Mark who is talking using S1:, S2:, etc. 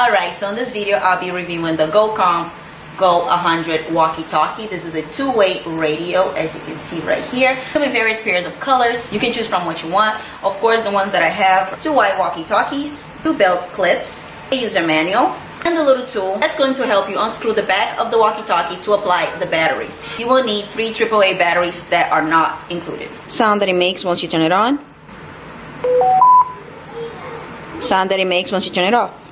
S1: Alright, so in this video I'll be reviewing the GoCom Go 100 walkie-talkie. This is a two-way radio as you can see right here. There various pairs of colors. You can choose from what you want. Of course, the ones that I have, two white walkie-talkies, two belt clips, a user manual, and a little tool that's going to help you unscrew the back of the walkie-talkie to apply the batteries. You will need three AAA batteries that are not included. Sound that it makes once you turn it on. Sound that it makes once you turn it off.